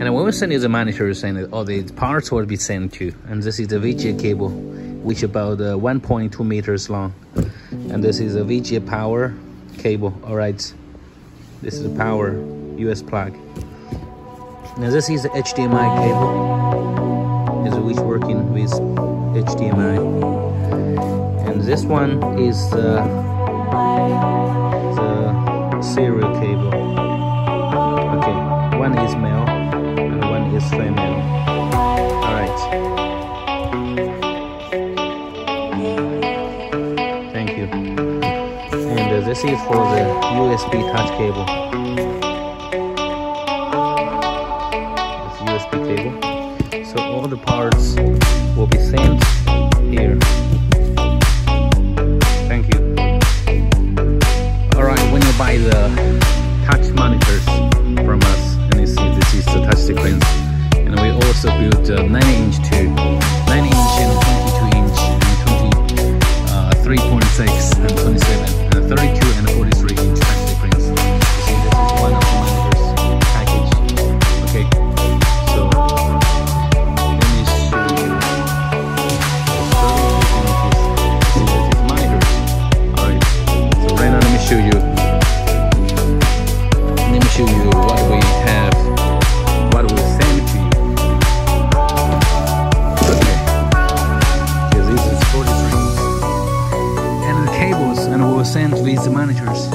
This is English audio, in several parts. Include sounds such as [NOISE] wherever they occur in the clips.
And we send you the monitors and all the parts will be sent to. And this is the VGA cable, which about uh, 1.2 meters long. And this is a VGA power cable. All right, this is a power US plug. Now this is the HDMI cable, is which working with HDMI. And this one is the, this is for the USB touch cable. This USB cable. So all the parts will be sent here. Thank you. Alright, when you buy the touch monitors from us, and you see this is the touch sequence, and we also built a 9 inch to 9 inch and 22 inch and 20, uh, 3.6 and 27 and 32 and 43 inch send with the managers.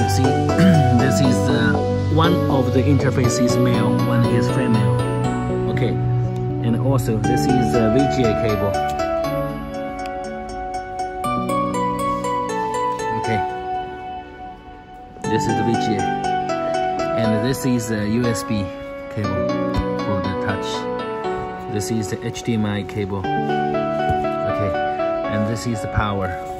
You see, [CLEARS THROAT] this is uh, one of the interfaces male, one is female. Okay, and also this is the VGA cable. Okay, this is the VGA, and this is a USB cable for the touch. This is the HDMI cable. Okay, and this is the power.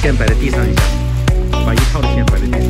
线摆在地上一下把一套的线摆在地上